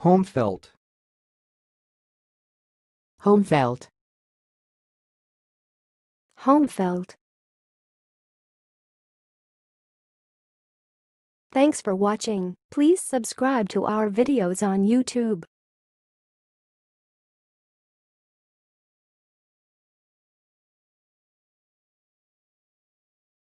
Homefelt. Home felt. Thanks for watching. Please subscribe to our videos on YouTube.